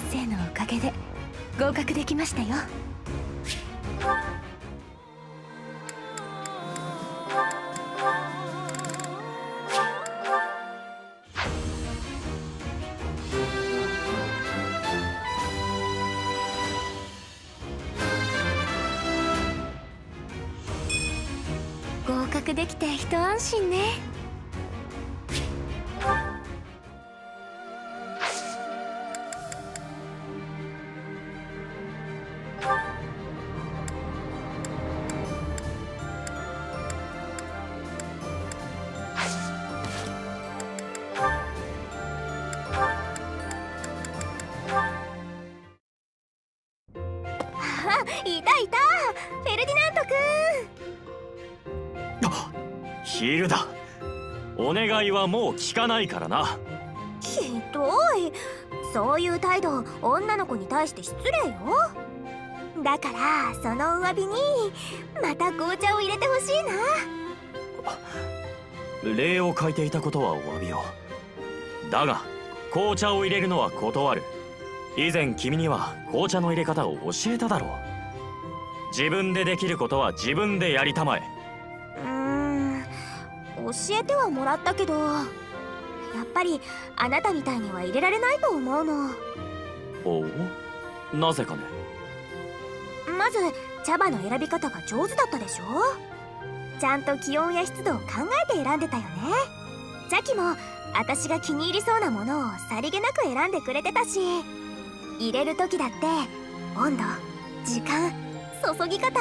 先生のおかげで合格できましたよ。君ヒルダお願いはもう聞かないからな。ひどい。そういう態度女の子に対して失礼よ。だからその上火にまた紅茶を入れてほしいな。礼を書いていたことはお詫びをだが紅茶を入れるのは断る。以前君には紅茶の入れ方を教えただろう。自分でできることは自分でやりたまええてはもらったけどやっぱりあなたみたいには入れられないと思うの。おおなぜかね。まず茶葉の選び方が上手だったでしょ。ちゃんと気温や湿度を考えて選んでたよね。茶器も私が気に入りそうなものをさりげなく選んでくれてたし入れる時だって温度時間注ぎ方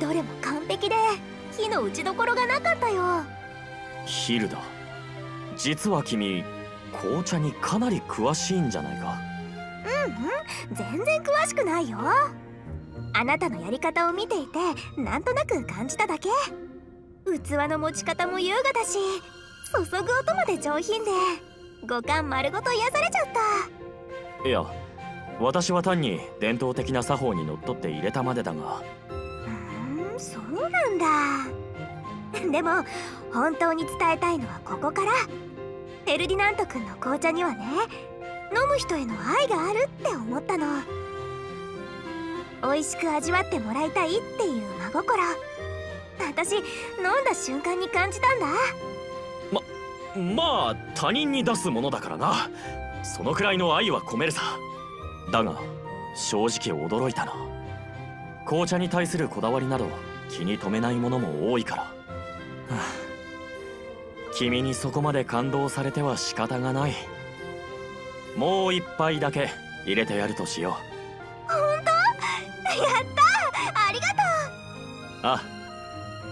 どれも完璧で火の打ちどころがなかったよヒルダ実は君紅茶にかなり詳しいんじゃないか。うんうん。全然詳しくないよ。あなたのやり方を見ていてなんとなく感じただけ。器の持ち方も優雅だし注ぐ音まで上品で五感丸ごと癒されちゃった。いや私は単に伝統的な作法にのっとって入れたまでだが。ふんそうなんだ でも本当に伝えたいのはここから。フェルディナント君の紅茶にはね飲む人への愛があるって思ったの。美味しく味わってもらいたいっていう真心。私飲んだ瞬間に感じたんだ。ままあ他人に出すものだからな。そのくらいの愛は込めるさ。だが正直驚いたな。紅茶に対するこだわりなど気に留めないものも多いから、君にそこまで感動されては仕方がない。もう一杯だけ入れてやるとしよう。本当？やった！ありがとう！あ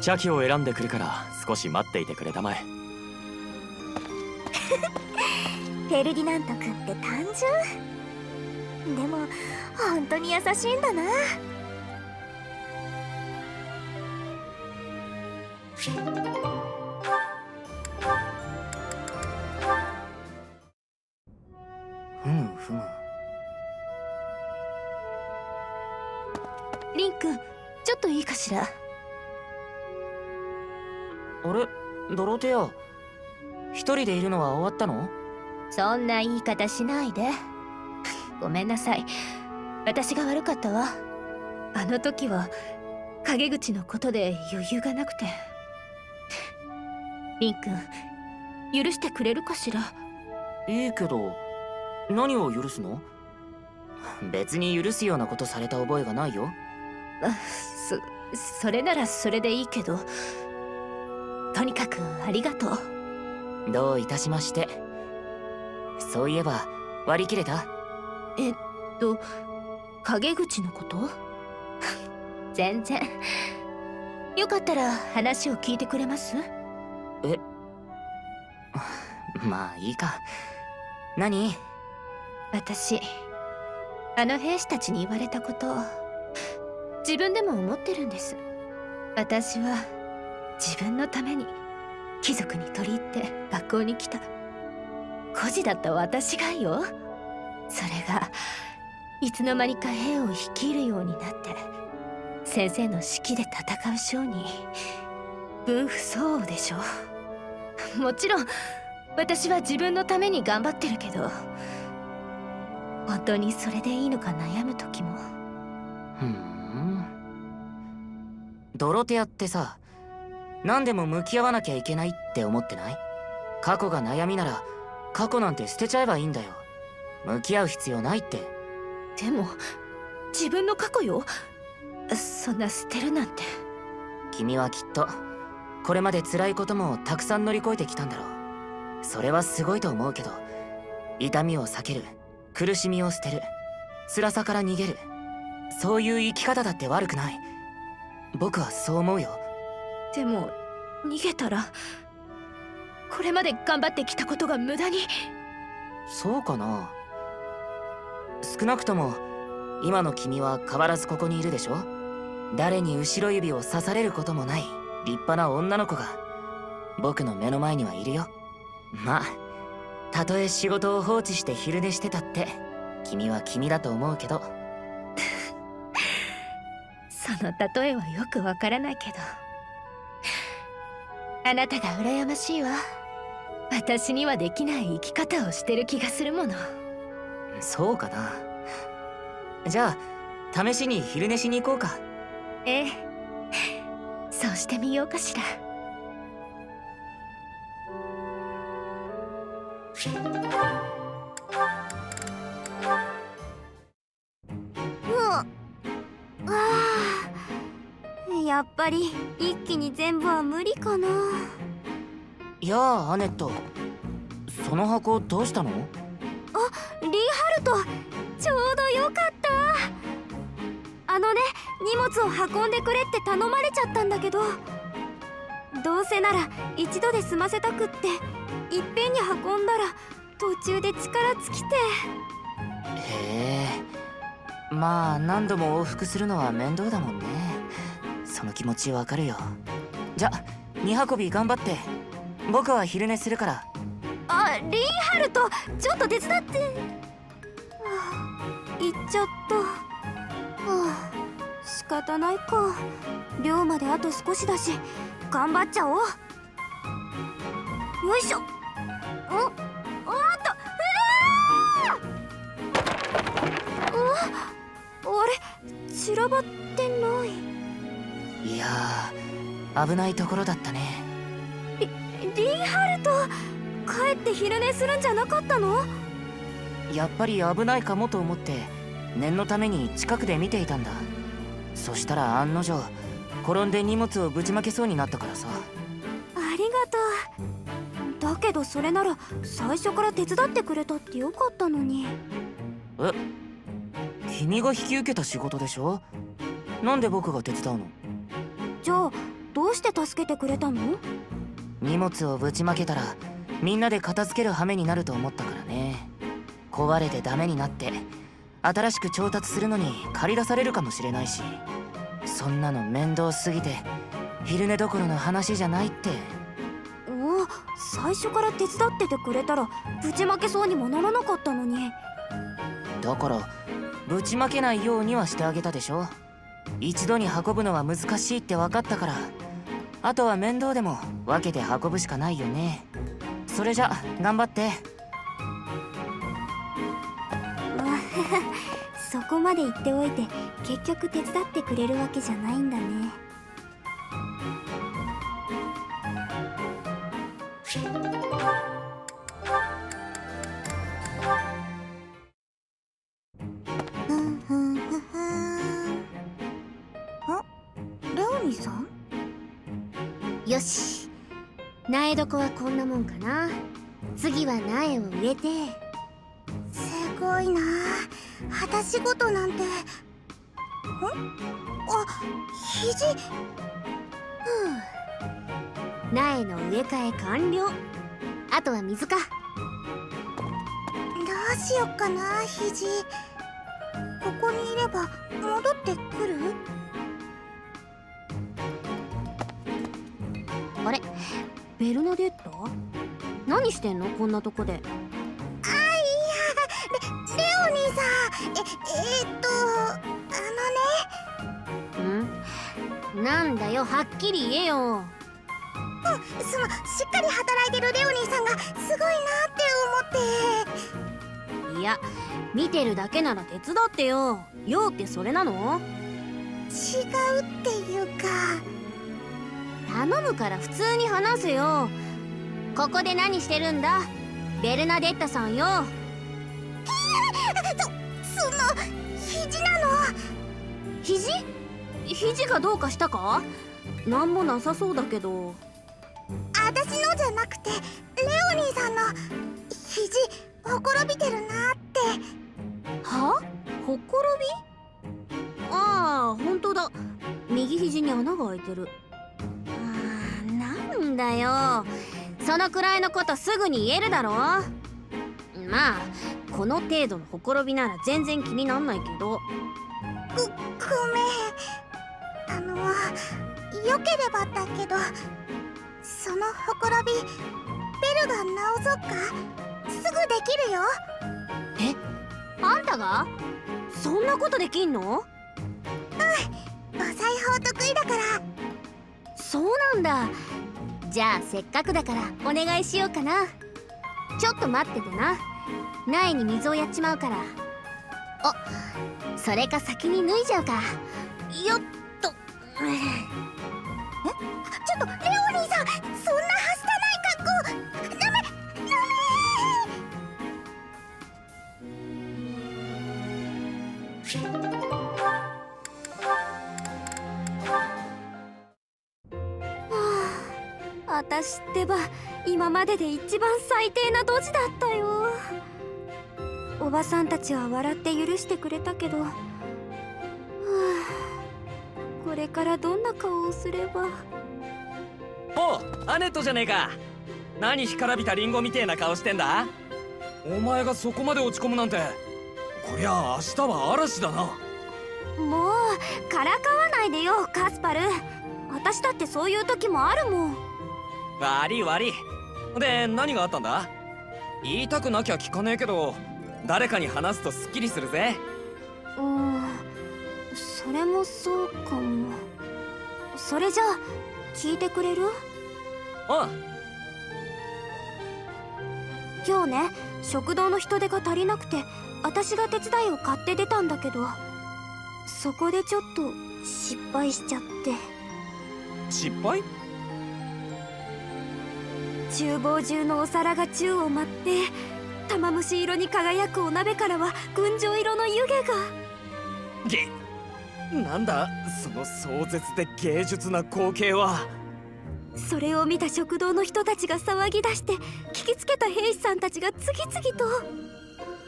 茶器を選んでくるから少し待っていてくれたまえ。フェルディナント君って単純？でも本当に優しいんだな。ふしら。あれ？ドロテア。一人でいるのは終わったの？そんな言い方しないで。ごめんなさい。私が悪かったわ。あの時は陰口のことで余裕がなくて。リンくん許してくれるかしら？いいけど何を許すの？別に許すようなことされた覚えがないよ。そそれならそれでいいけどとにかくありがとう。どういたしまして。そういえば割り切れた？えっと陰口のこと？全然。よかったら話を聞いてくれます？えまあいいか。何？私あの兵士たちに言われたこと自分でも思ってるんです。私は自分のために貴族に取り入って学校に来た孤児だった私がよ。それがいつの間にか兵を率いるようになって先生の指揮で戦う将に分不相応でしょ。もちろん私は自分のために頑張ってるけど本当にそれでいいのか悩む時も。ふん。ドロテアってさ何でも向き合わなきゃいけないって思ってない？過去が悩みなら過去なんて捨てちゃえばいいんだよ。向き合う必要ないって。でも自分の過去よ。そんな捨てるなんて。君はきっとこれまで辛いこともたくさん乗り越えてきたんだろう。それはすごいと思うけど痛みを避ける苦しみを捨てる辛さから逃げるそういう生き方だって悪くない僕はそう思うよ。でも逃げたらこれまで頑張ってきたことが無駄に。そうかな。少なくとも今の君は変わらずここにいるでしょ？誰に後ろ指を刺されることもない立派な女の子が。僕の目の前にはいるよ。まあたとえ仕事を放置して昼寝してたって君は君だと思うけどその例えはよくわからないけど。あなたが羨ましいわ。私にはできない生き方をしてる気がするもの。そうかな。じゃあ試しに昼寝しに行こうか。ええ。そうしてみようかしら。うやっぱり一気に全部は無理かな。いやあアネットその箱どうしたの？リーハルトちょうどよかった。あのね荷物を運んでくれって頼まれちゃったんだけど。どうせなら一度で済ませたくっていっぺんに運んだら途中で力尽きて。へえ。まあ何度も往復するのは面倒だもんねその気持ちわかるよ。じゃ荷運び頑張って。僕は昼寝するから。あリンハルトちょっと手伝って。行っちゃった。はあ仕方ないか。寮まであと少しだし頑張っちゃおう。よいしょ。おおっとうわあれ散らばってない。いやー危ないところだったね。リンハルト帰って昼寝するんじゃなかったの？やっぱり危ないかもと思って念のために近くで見ていたんだ。そしたら案の定転んで荷物をぶちまけそうになったからさ。ありがとう。だけどそれなら最初から手伝ってくれたってよかったのに。え？君が引き受けた仕事でしょ？なんで僕が手伝うの？じゃあどうして助けてくれたの？荷物をぶちまけたらみんなで片付ける羽目になると思ったからね。壊れてダメになって新しく調達するのに借り出されるかもしれないしそんなの面倒すぎて昼寝どころの話じゃないって。おお最初から手伝っててくれたらぶちまけそうにもならなかったのに。だからぶちまけないようにはしてあげたでしょ一度に運ぶのは難しいって分かったから。あとは面倒でも分けて運ぶしかないよね。それじゃ頑張って。そこまで言っておいて結局手伝ってくれるわけじゃないんだね。苗床はこんなもんかな。次は苗を植えて。すごいな。旗仕事なんて。ん？あ肘。ふう。苗の植え替え完了。あとは水か。どうしよっかな肘。ここにいれば戻ってくる？あれ？ベルナデッタ何してんの？こんなとこで。あいやレレオニーさん。ええー、っとあのね。ん？なんだよはっきり言えよ。うんそのしっかり働いてるレオニーさんがすごいなって思って。いや見てるだけなら手伝ってよ。用ってそれなの？違うっていうか頼むから普通に話せよ。ここで何してるんだ？ベルナデッタさんよ。そその肘なの？肘？肘がどうかしたか？なんもなさそうだけど。私のじゃなくてレオニーさんの肘ほころびてるなって。は？ほころび？ああ本当だ。右肘に穴が開いてる。あなんだよ。そのくらいのことすぐに言えるだろ？まあこの程度のほころびなら全然気になんないけど。ごごめん。あのよければだけどそのほころびベルが直そうか？すぐできるよ。え？あんたが？そんなことできんの？うん。お裁縫得意だから。そうなんだじゃあせっかくだからお願いしようかな。ちょっと待っててな。苗に水をやっちまうから。あそれか先に脱いじゃうか。よっと。え？ちょっとレオニーさん。そんなはしたない格好。ダメ。ダメ。私ってば今までで一番最低なドジだったよ。おばさんたちは笑って許してくれたけど。はあこれからどんな顔をすれば。おうアネットじゃねえか。何干からびたリンゴみてえな顔してんだ。お前がそこまで落ち込むなんて。こりゃ明日は嵐だな。もうからかわないでよカスパル。私だってそういう時もあるもん悪い悪い。で何があったんだ？言いたくなきゃ聞かねえけど誰かに話すとスッキリするぜ。うんそれもそうかも。それじゃあ聞いてくれる？おう今日ね食堂の人手が足りなくて私が手伝いを買って出たんだけどそこでちょっと失敗しちゃって。失敗？厨房中のお皿が宙を舞って玉虫色に輝くお鍋からは群青色の湯気が。げなんだその壮絶で芸術な光景は。それを見た食堂の人たちが騒ぎ出して聞きつけた兵士さんたちが次々と。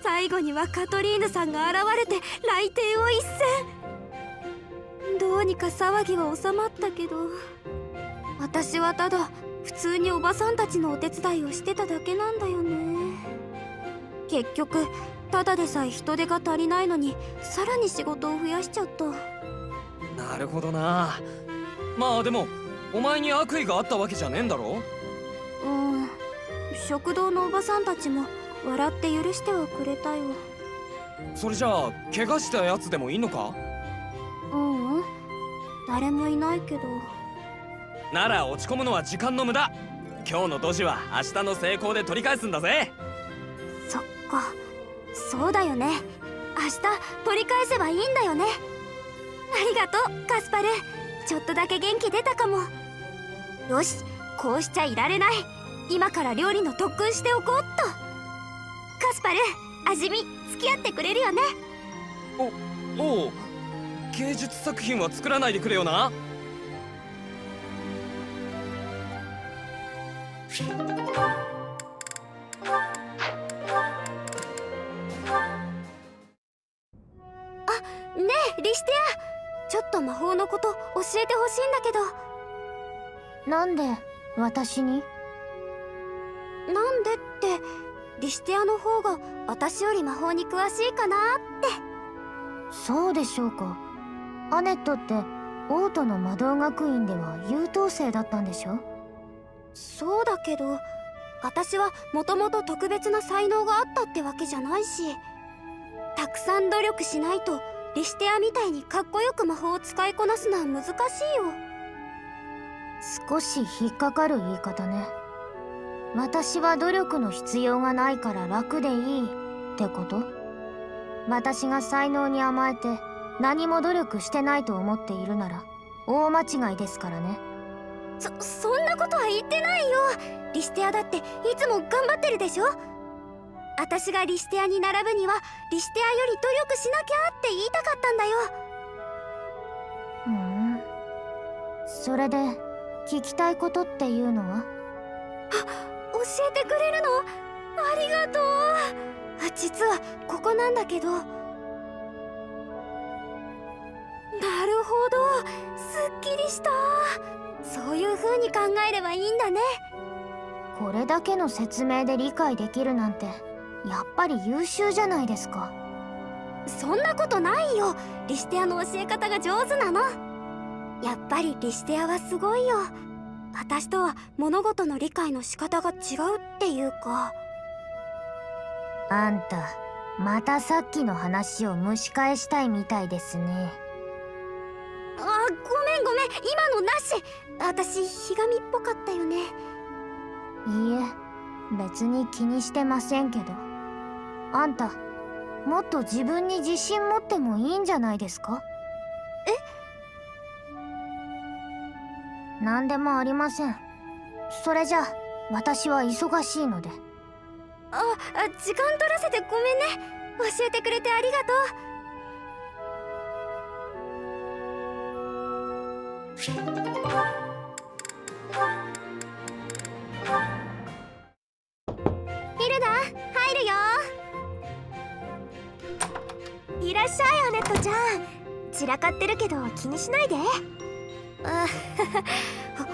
最後にはカトリーヌさんが現れて来店を一戦どうにか騒ぎは収まったけど。私はただ普通におばさんたちのお手伝いをしてただけなんだよね。結局ただでさえ人手が足りないのにさらに仕事を増やしちゃった。なるほどな。まあでもお前に悪意があったわけじゃねえんだろ？うん。食堂のおばさんたちも笑って許してはくれたよ。それじゃあ怪我したやつでもいんのか？ううん。誰もいないけどなら落ち込むのは時間の無駄。今日のドジは明日の成功で取り返すんだぜ。そっか。そうだよね。明日取り返せばいいんだよね。ありがとうカスパル。ちょっとだけ元気出たかも。よしこうしちゃいられない。今から料理の特訓しておこうっと。カスパル味見付き合ってくれるよね。おおう。芸術作品は作らないでくれよなねえリシテア。ちょっと魔法のこと教えてほしいんだけど。なんで私に？なんでってリシテアの方が私より魔法に詳しいかなって。そうでしょうか。アネットってオートの魔導学院では優等生だったんでしょ？そうだけど私はもともと特別な才能があったってわけじゃないしたくさん努力しないとリシテアみたいにかっこよく魔法を使いこなすのは難しいよ。少し引っかかる言い方ね。私は努力の必要がないから楽でいいってこと？私が才能に甘えて何も努力してないと思っているなら大間違いですからね。そそんなことは言ってないよ。リステアだっていつも頑張ってるでしょ？私がリステアに並ぶにはリステアより努力しなきゃって言いたかったんだよ。ふん。それで聞きたいことっていうのは？教えてくれるの？ありがとう。あ実はここなんだけど。なるほど。すっきりしたそういう風に考えればいいんだね。これだけの説明で理解できるなんてやっぱり優秀じゃないですか。そんなことないよ。リステアの教え方が上手なの。やっぱりリステアはすごいよ。私とは物事の理解の仕方が違うっていうか。あんたまたさっきの話を蒸し返したいみたいですね。あごめんごめん。今のなし私ひがみっぽかったよね。いいえ別に気にしてませんけど。あんたもっと自分に自信持ってもいいんじゃないですか？え？何でもありません。それじゃあ私は忙しいので。ああ時間取らせてごめんね。教えてくれてありがとう ゃん散らかってるけど気にしないで。あほ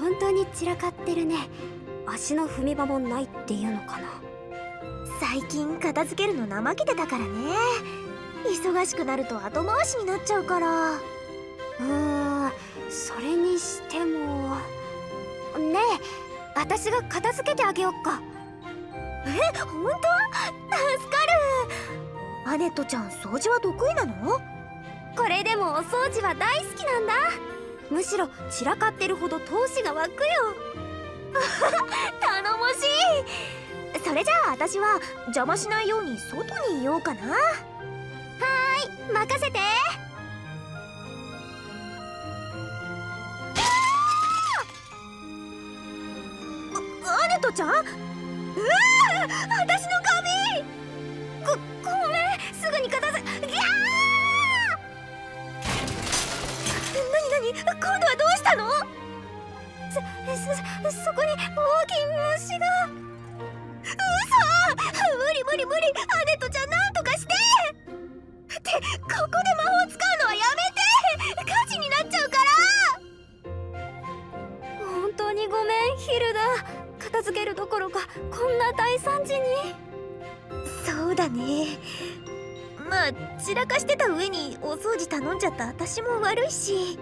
本当に散らかってるね。足の踏み場もないっていうのかな。最近片付けるの怠けてたからね。忙しくなると後回しになっちゃうから。うーんそれにしても。ねえ私が片付けてあげよっか。え本当？助かるアネットちゃん掃除は得意なの？これでもお掃除は大好きなんだ。むしろ散らかってるほど闘志が湧くよ。頼もしい。それじゃあ私は邪魔しないように外にいようかな。はーい任せて。アネットちゃん？うわ私の髪！ごごめん。すぐに片付けギャー何何今度はどうしたのそ。そ。そ。こに大きい虫が嘘無理無理無理アネットちゃんなんとかしてってここで魔法使うのはやめて火事になっちゃうから本当にごめんヒルダ片付けるどころかこんな大惨事にそ。うだねまあ散らかしてた上にお掃除頼んじゃった私も悪いし。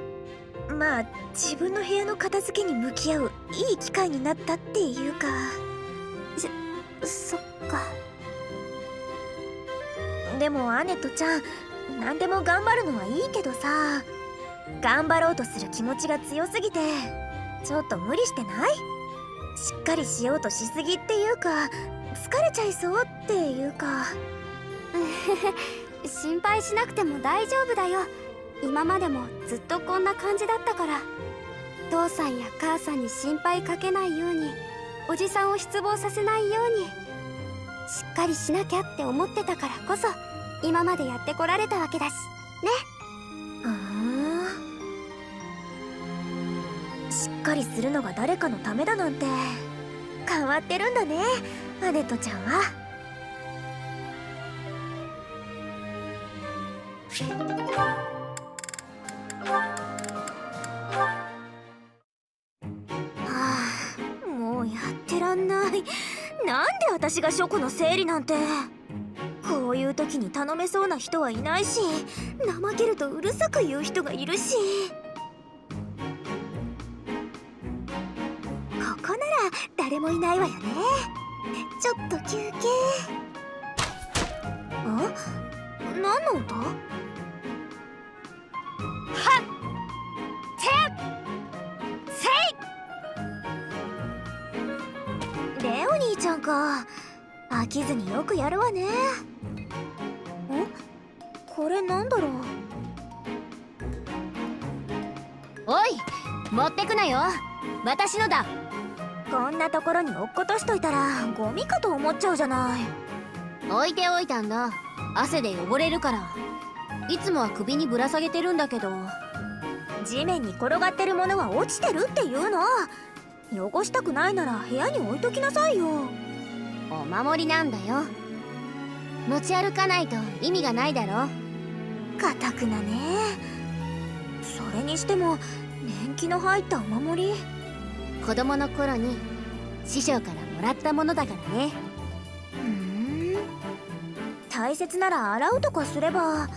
まあ自分の部屋の片付けに向き合ういい機会になったっていうか。そそっか。でもアネットちゃん何でも頑張るのはいいけどさ。頑張ろうとする気持ちが強すぎて。ちょっと無理してない？しっかりしようとしすぎっていうか。疲れちゃいそうっていうか。心配しなくても大丈夫だよ。今までもずっとこんな感じだったから。父さんや母さんに心配かけないようにおじさんを失望させないようにしっかりしなきゃって思ってたからこそ今までやってこられたわけだし。ね。ああしっかりするのが誰かのためだなんて。変わってるんだねアネットちゃんははあもうやってらんない。なんで私が書庫の整理なんて。こういう時に頼めそうな人はいないし怠けるとうるさく言う人がいるし。ここなら誰もいないわよね。ちょっと休憩。あ？何の音？レオニーちゃんか。飽きずによくやるわね。んこれなんだろう？おい持ってくなよ。私のだ。こんなところに落っことしといたらゴミかと思っちゃうじゃない。置いておいたんだ。汗で汚れるから。いつもは首にぶら下げてるんだけど。地面に転がってるものは落ちてるっていうの。汚したくないなら部屋に置いときなさいよ。お守りなんだよ。持ち歩かないと意味がないだろ。かたくなね。それにしても年季の入ったお守り。子供の頃に師匠からもらったものだからね。ふん。大切なら洗うとかすれば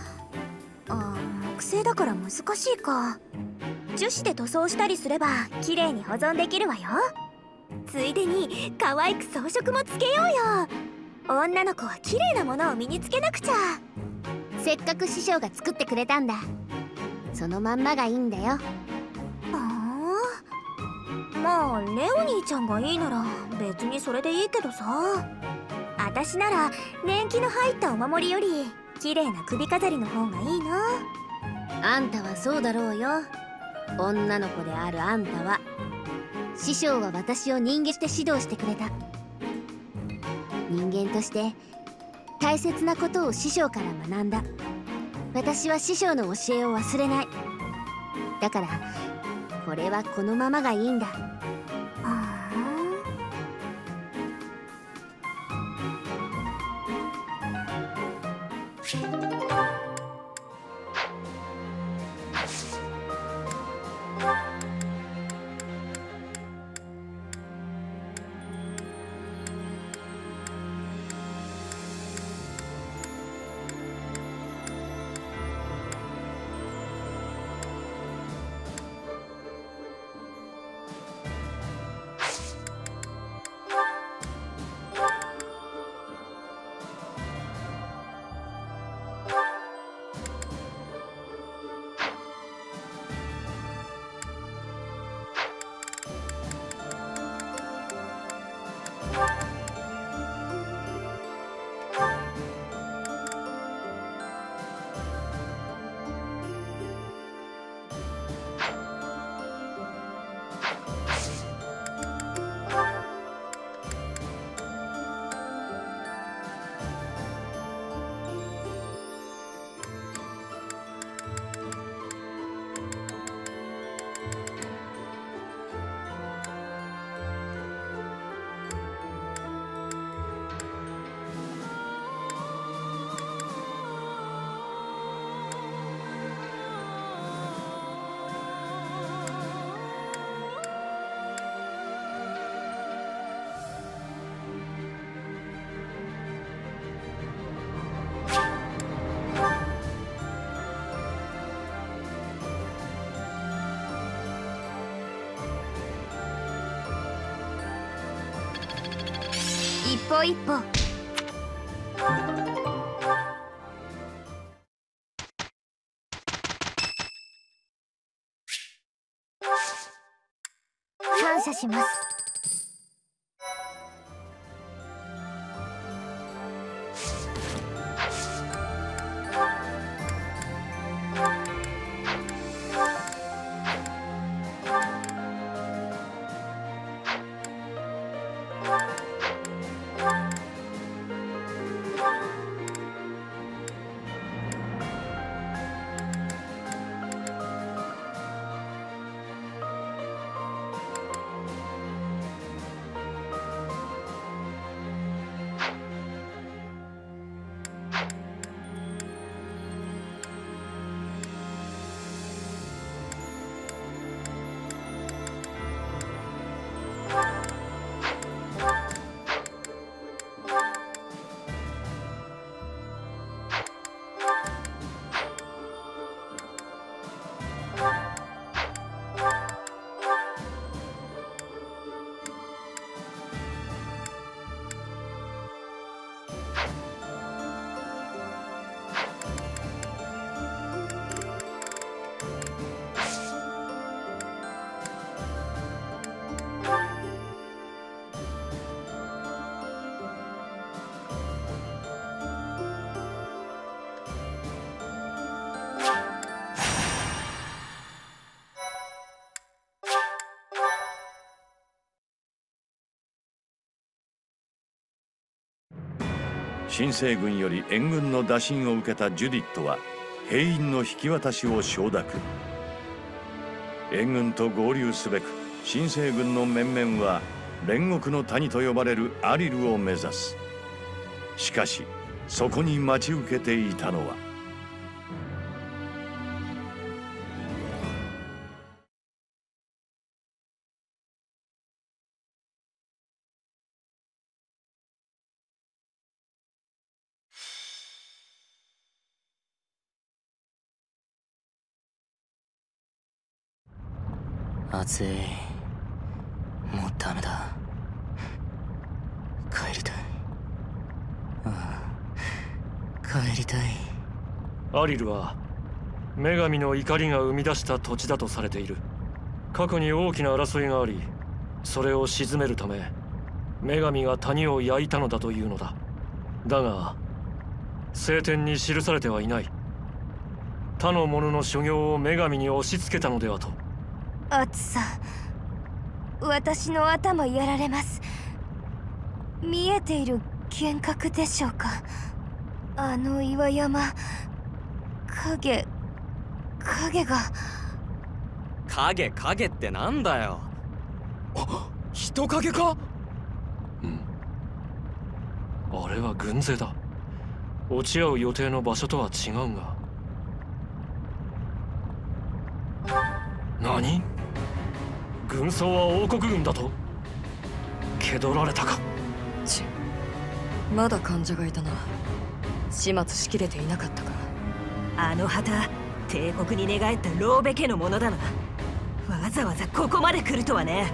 あ木製だから難しいか。樹脂で塗装したりすれば綺麗に保存できるわよ。ついでに可愛く装飾もつけようよ。女の子は綺麗なものを身につけなくちゃ。せっかく師匠が作ってくれたんだ。そのまんまがいいんだよ。ああ。まあレオ兄ちゃんがいいなら別にそれでいいけどさ。私なら年季の入ったお守りより綺麗な首飾りの方がいいなあんたはそうだろうよ。女の子であるあんたは師匠は私を人間して指導してくれた。人間として大切なことを師匠から学んだ。私は師匠の教えを忘れない。だからこれはこのままがいいんだ。あ一 う一歩。感謝します。新政軍より援軍の打診を受けたジュディットは兵員の引き渡しを承諾。援軍と合流すべく新政軍の面々は煉獄の谷と呼ばれるアリルを目指す。しかしそこに待ち受けていたのは暑い。もうダメだ。帰りたい。ああ。帰りたい。アリルは女神の怒りが生み出した土地だとされている。過去に大きな争いがありそれを鎮めるため女神が谷を焼いたのだというのだ。だが聖典に記されてはいない。他の者の所業を女神に押し付けたのではと。暑さ私の頭やられます。見えている幻覚でしょうか？あの岩山影影が。影影ってなんだよ。人影か？うん。あれは軍勢だ。落ち合う予定の場所とは違うが。何？軍曹は王国軍だと？蹴取られたか？ちまだ患者がいたな。始末しきれていなかったか。あの旗帝国に寝返ったローベ家のものだな。わざわざここまで来るとはね。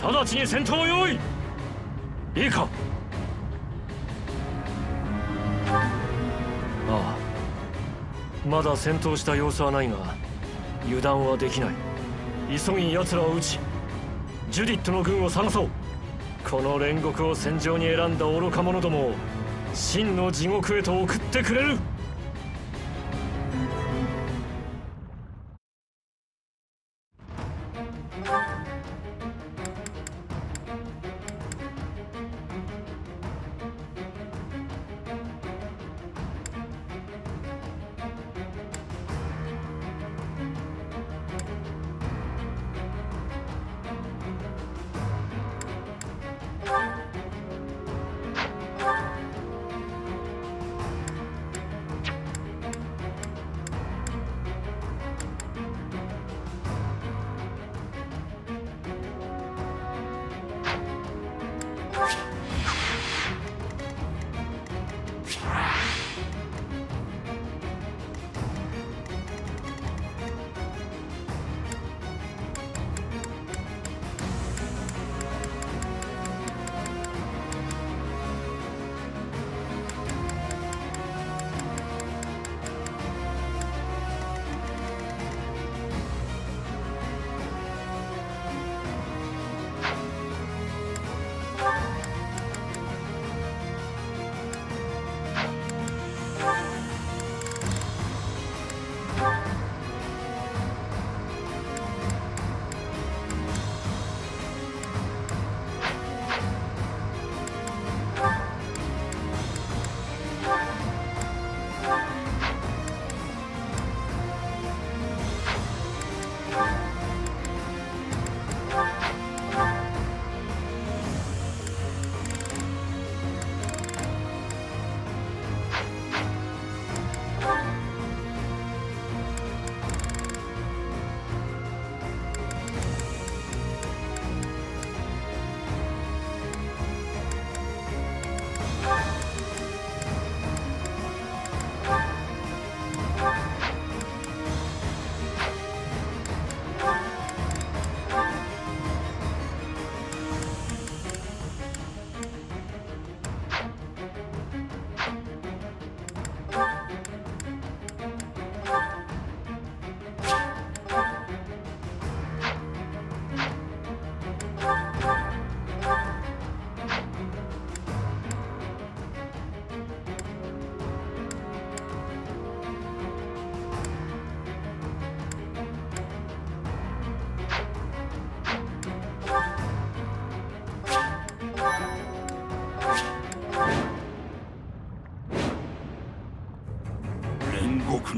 直ちに戦闘を用意！いいか？ああ。まだ戦闘した様子はないが油断はできない急ぎ奴らを撃ちジュディットの軍を探そう。この煉獄を戦場に選んだ愚か者どもを真の地獄へと送ってくれる。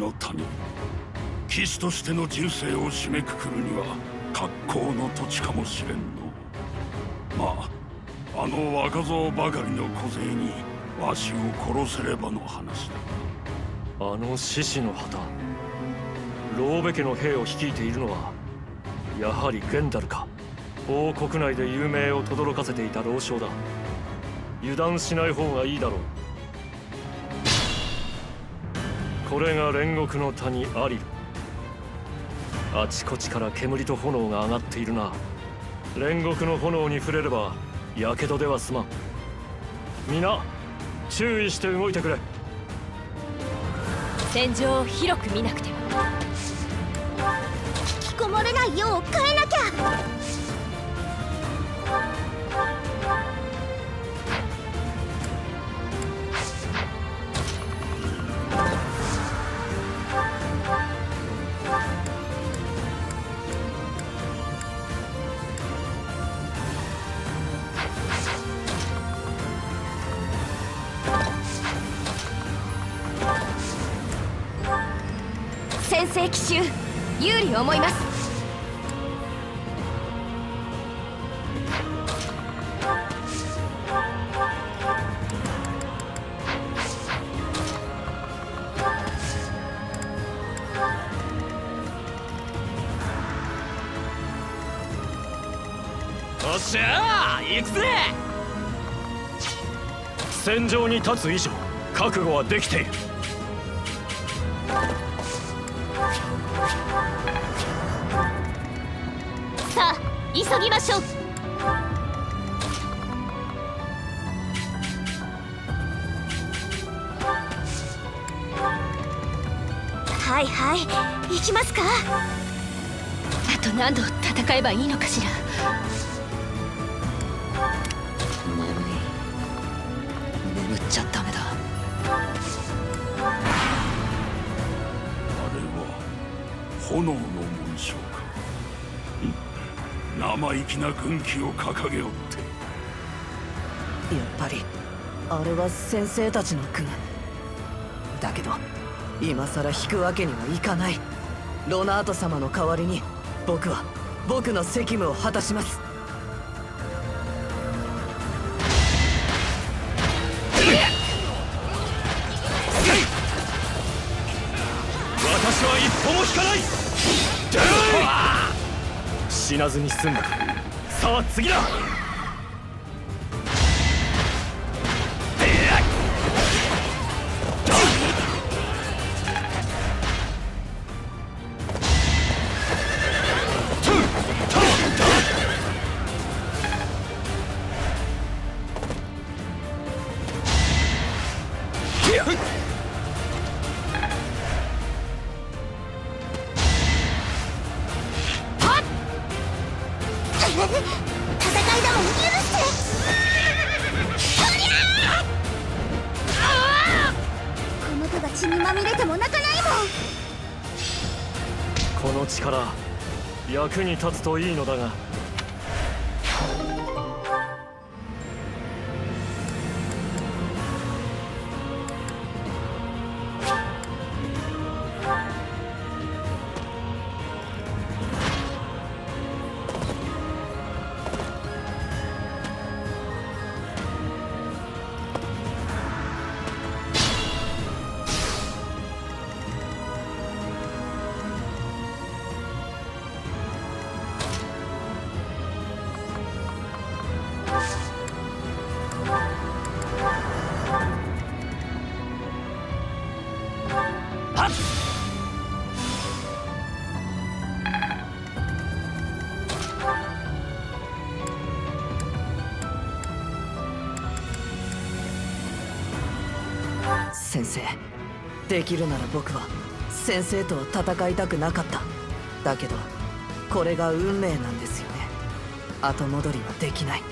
の谷騎士としての人生を締めくくるには格好の土地かもしれんの。まああの若造ばかりの小勢にわしを殺せればの話だ。あの獅子の旗ローベ家の兵を率いているのはやはりゲンダルか。王国内で有名を轟かせていた老将だ。油断しない方がいいだろう。これが煉獄の谷アリルあちこちから煙と炎が上がっているな。煉獄の炎に触れれば火傷では済まん。皆注意して動いてくれ。戦場を広く見なくては。引きこもれないよう変えなきゃ戦場に立つ以上覚悟はできている。さあ急ぎましょう。はいはい行きますか。あと何度戦えばいいのかしら炎の紋章か。生意気な軍旗を掲げおって。やっぱりあれは先生たちの軍。だけど今さら引くわけにはいかない。ロナート様の代わりに僕は僕の責務を果たします。死なずに済んだ。さあ次だ。立つといいのだが。先生。できるなら僕は先生と戦いたくなかった。だけどこれが運命なんですよね。後戻りはできない。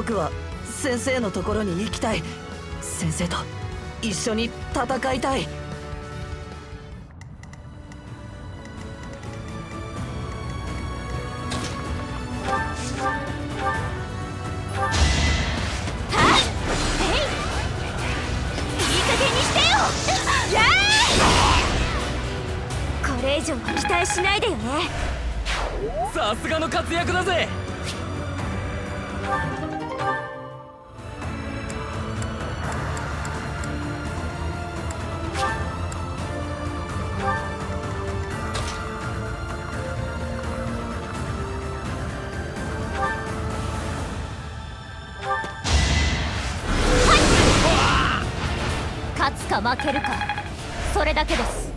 僕は先生のところに行きたい。先生と一緒に戦いたい。負けるか。それだけです。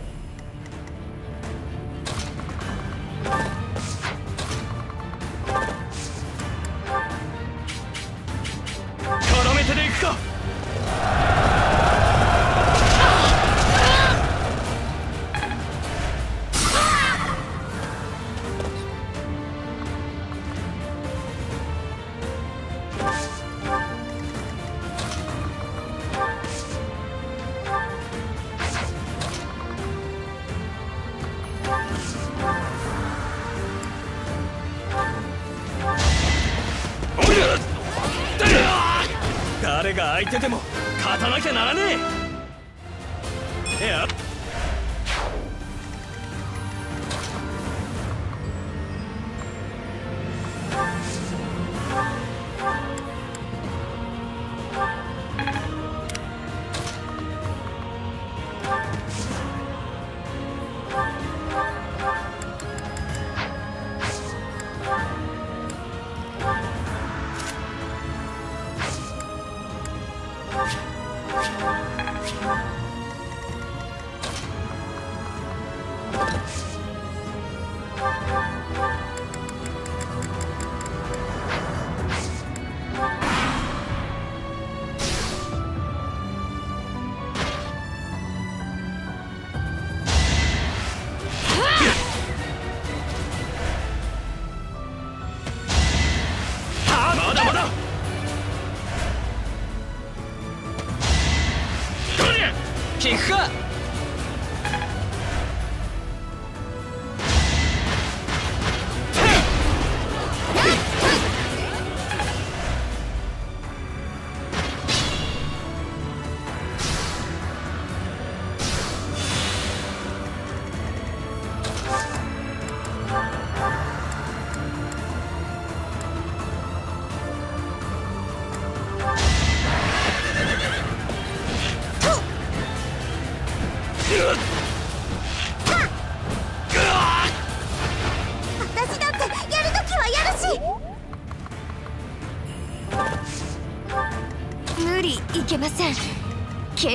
いてても勝たなきゃならねえ。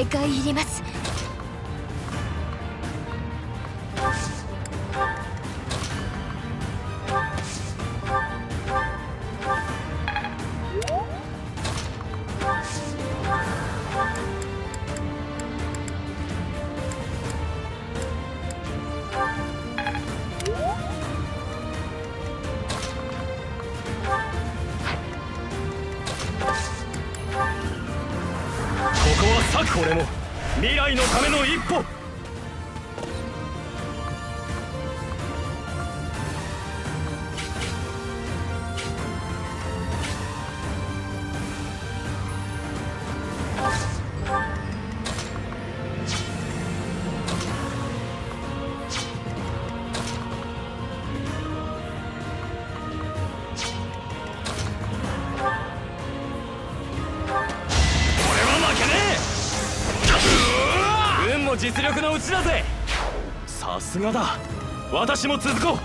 警戒いります。がだ。私も続こう。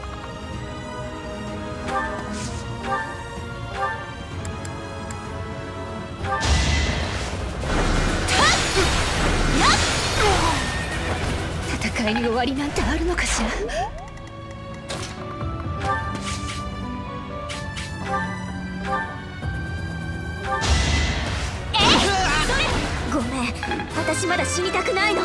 戦いに終わりなんてあるのかしら？えそれごめん。私まだ死にたくないの。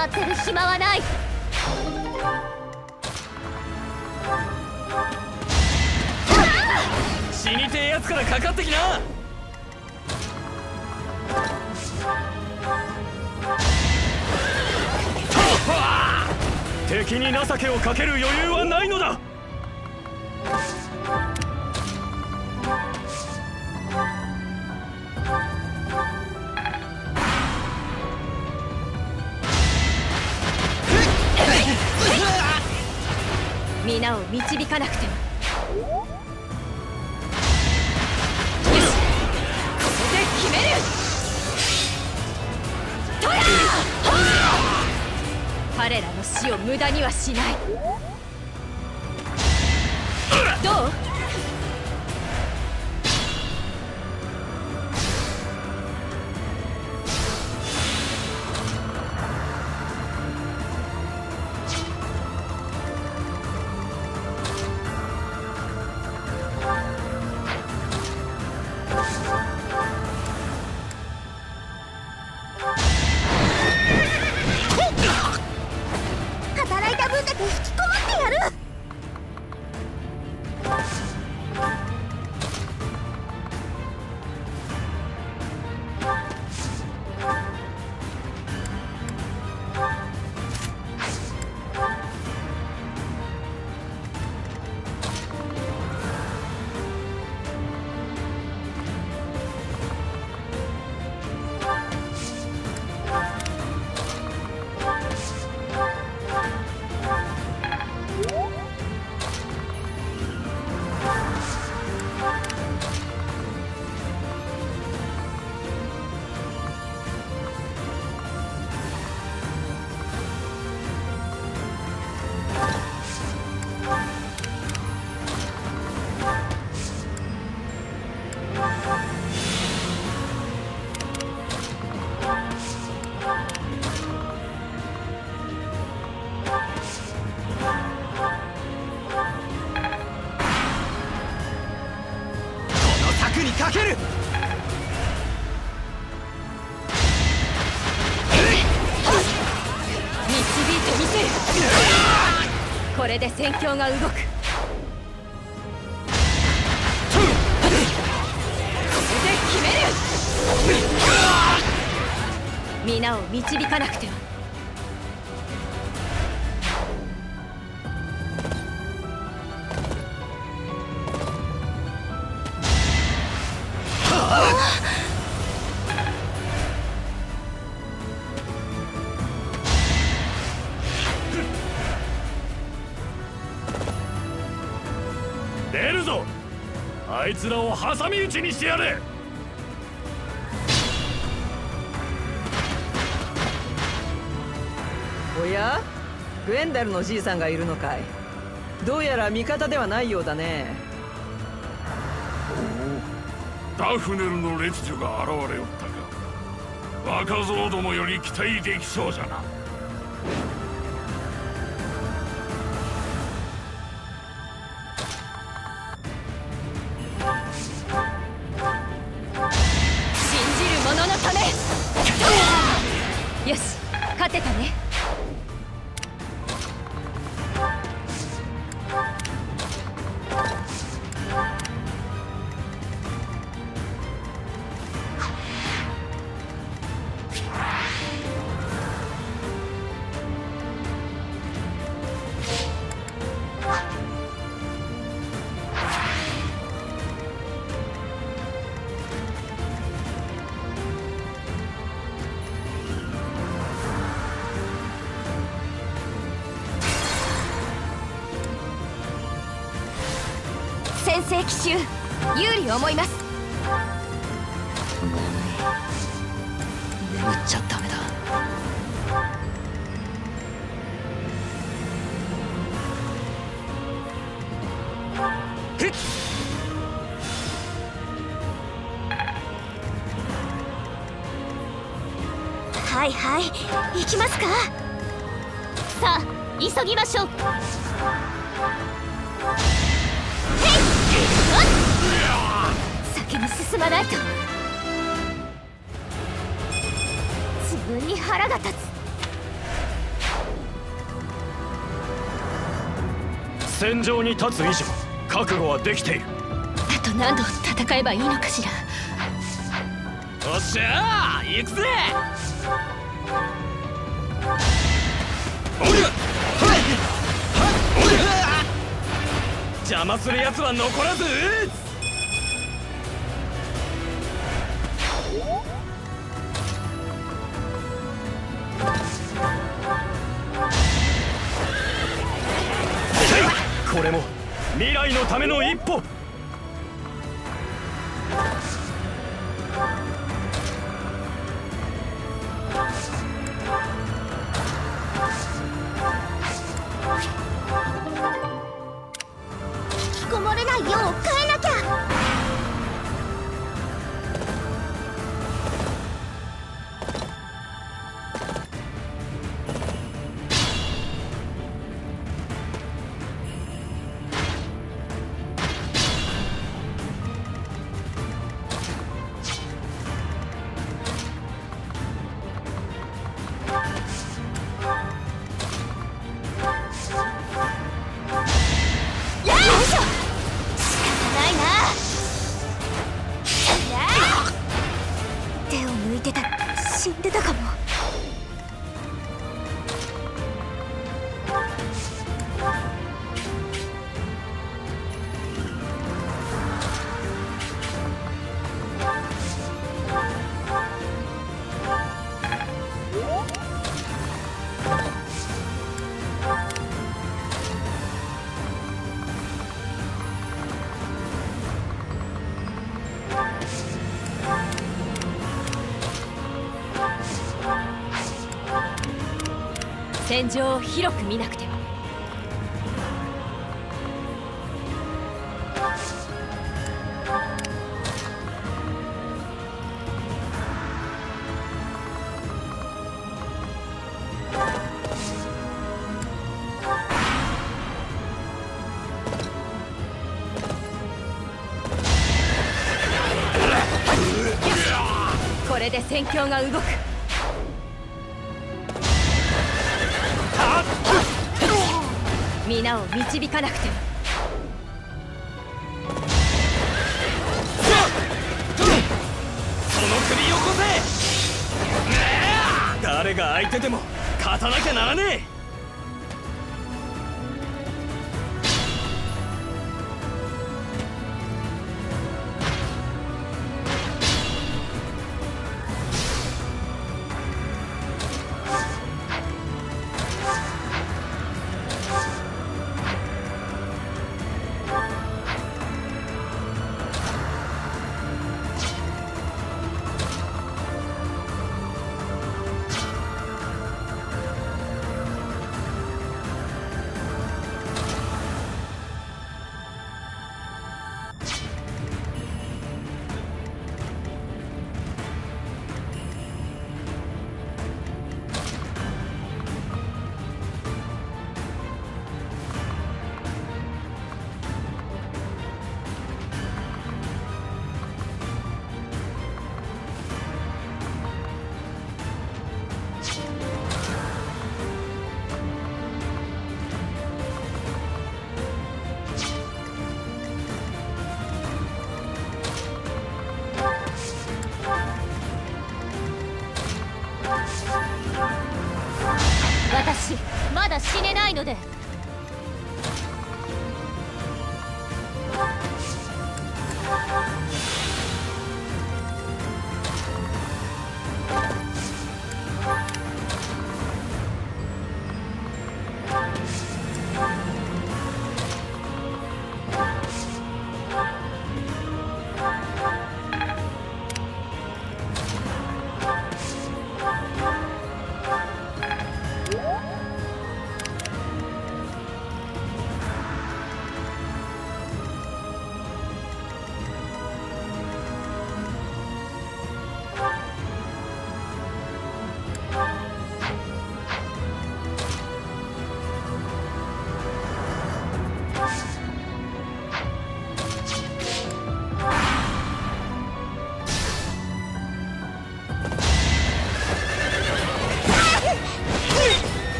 まってる暇はない。死にてえやつからかかってきな。敵に情けをかける余裕はないのだ。皆を導かなくてはこれで決める。トラ彼らの死を無駄にはしない。どう？が動く。挟み撃ちにしてやれ。おや？グエンダルのじいさんがいるのかい。どうやら味方ではないようだね。ダフネルの列女が現れおったか。若造どもより期待できそうじゃな聖騎衆有利思います。眠っちゃダメだ。はいはい行きますか。さあ急ぎましょうないと。自分に腹が立つ。戦場に立つ以上覚悟はできている。あと何度戦えばいいのかしら。おっしゃー行くぜ。おりゃはいはいおりゃ邪魔する奴は残らず。撃つための戦場を広く見なくては。これで戦況が動く。導かなくてはその首よこせ誰が相手でも勝たなきゃならねえ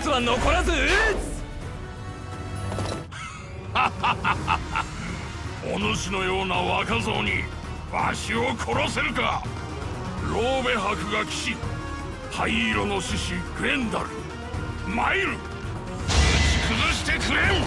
奴は残らず。撃つお主のような若造にわしを殺せるか。ローベ博が騎士灰色の獅子グエンダル。マイル打ち崩してくれん。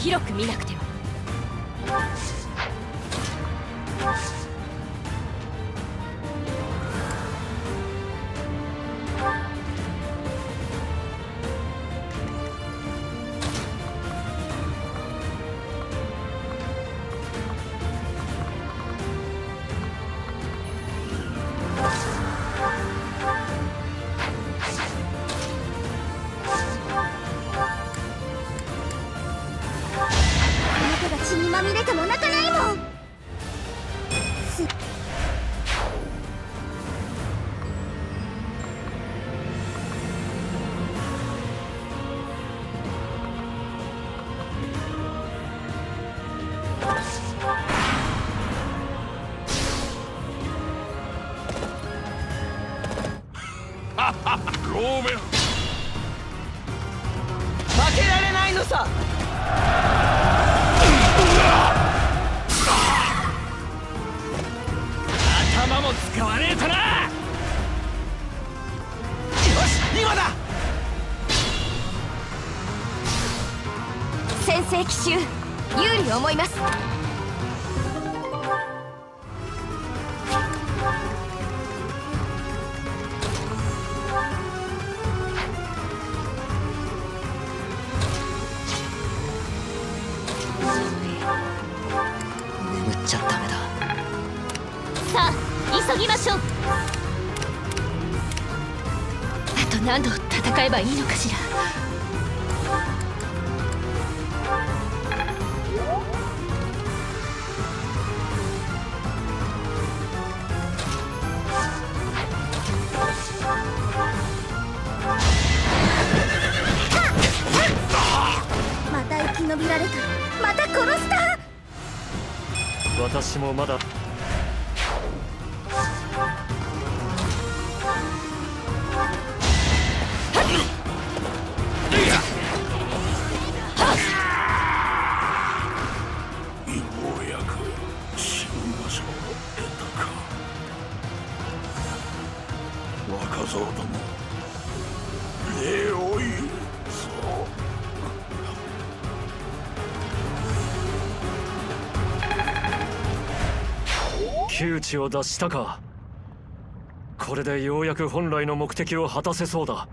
広く見なくて有利思います窮地を脱したか。これでようやく本来の目的を果たせそうだ。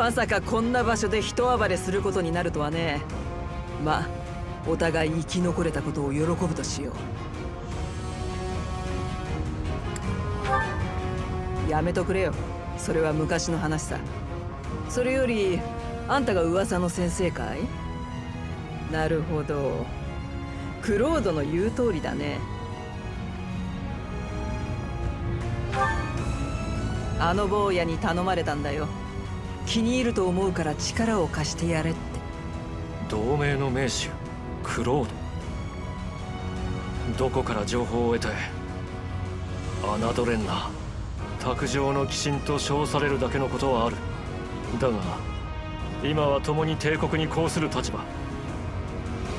まさかこんな場所で人暴れすることになるとはね。まあお互い生き残れたことを喜ぶとしよう。やめとくれよ。それは昔の話さ。それよりあんたが噂の先生かい？なるほど。クロードの言う通りだね。あの坊やに頼まれたんだよ。気に入ると思うから力を貸してやれって。同盟の名手クロード。どこから情報を得て侮れんな。卓上の鬼神と称されるだけのことはある。だが今は共に帝国に抗する立場。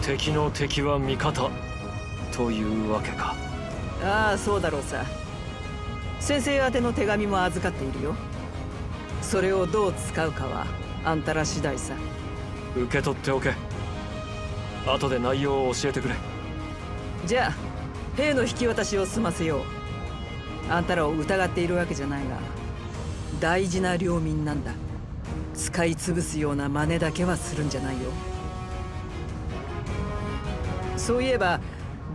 敵の敵は味方というわけか。ああそうだろうさ。先生宛ての手紙も預かっているよそれをどう使うかはあんたら次第さ。受け取っておけ。後で内容を教えてくれ。じゃあ兵の引き渡しを済ませよう。あんたらを疑っているわけじゃないが大事な領民なんだ。使い潰すような真似だけはするんじゃないよ。そういえば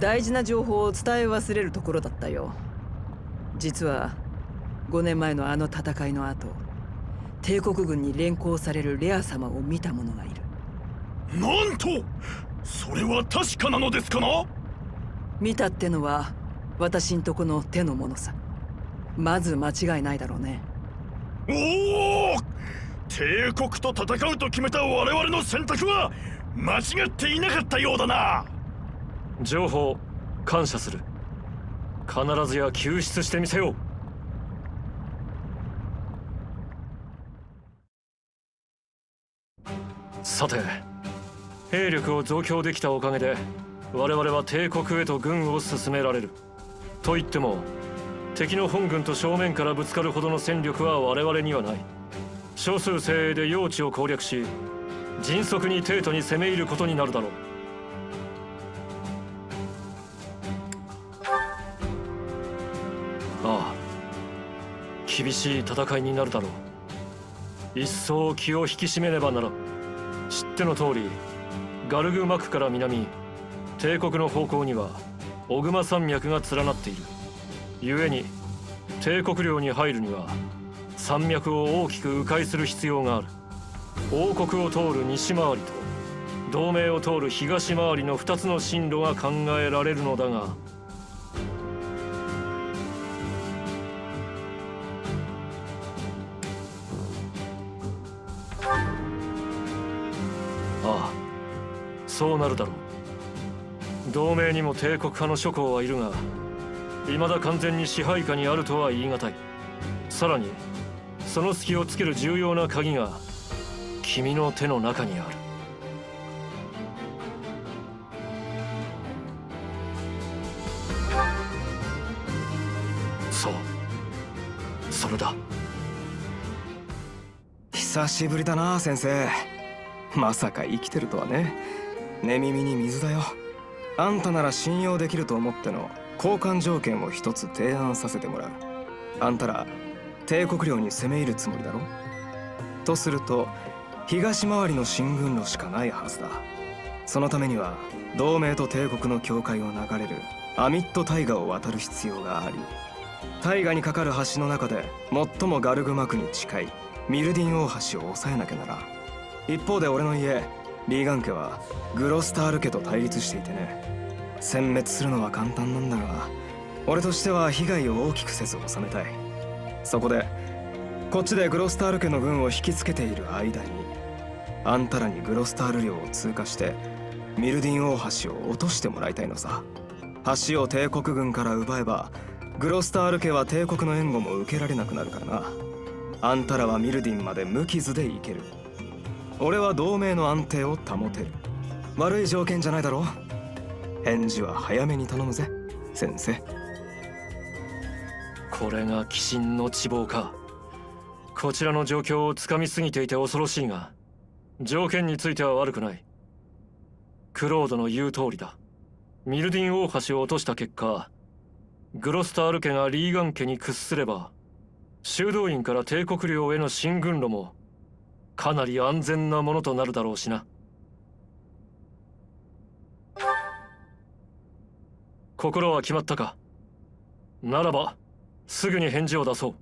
大事な情報を伝え忘れるところだったよ。実は5年前のあの戦いの後帝国軍に連行されるレア様を見た者がいる。なんとそれは確かなのですかな？見たってのは私んとこの手のものさ。まず間違いないだろうね。おお帝国と戦うと決めた我々の選択は間違っていなかったようだな。情報感謝する。必ずや救出してみせようさて兵力を増強できたおかげで我々は帝国へと軍を進められる。と言っても敵の本軍と正面からぶつかるほどの戦力は我々にはない。少数精鋭で用地を攻略し迅速に帝都に攻め入ることになるだろう。ああ厳しい戦いになるだろう。一層気を引き締めねばならん。知っての通りガルグマクから南帝国の方向には小熊山脈が連なっている。故に帝国領に入るには山脈を大きく迂回する必要がある。王国を通る西回りと同盟を通る東回りの2つの進路が考えられるのだがそうなるだろう。同盟にも帝国派の諸侯はいるが未だ完全に支配下にあるとは言い難い。さらにその隙をつける重要な鍵が君の手の中にある。そう。それだ。久しぶりだな先生。まさか生きてるとはね。寝耳に水だよ。あんたなら信用できると思っての交換条件を一つ提案させてもらう。あんたら帝国領に攻め入るつもりだろ？とすると東回りの進軍路しかないはずだ。そのためには同盟と帝国の境界を流れるアミット大河を渡る必要があり大河に架かる橋の中で最もガルグマクに近いミルディン大橋を抑えなきゃなら一方で俺の家リーガン家はグロスタール家と対立していてね。殲滅するのは簡単なんだが俺としては被害を大きくせず収めたい。そこでこっちでグロスタール家の軍を引きつけている間にあんたらにグロスタール領を通過してミルディン大橋を落としてもらいたいのさ。橋を帝国軍から奪えばグロスタール家は帝国の援護も受けられなくなるからな。あんたらはミルディンまで無傷で行ける。俺は同盟の安定を保てる。悪い条件じゃないだろ返事は早めに頼むぜ先生。これが鬼神の地望か。こちらの状況をつかみすぎていて恐ろしいが条件については悪くない。クロードの言う通りだ。ミルディン大橋を落とした結果グロスタール家がリーガン家に屈すれば修道院から帝国領への進軍路もかなり安全なものとなるだろうしな。心は決まったか？ならばすぐに返事を出そう。